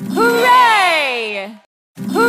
Hooray! Hooray!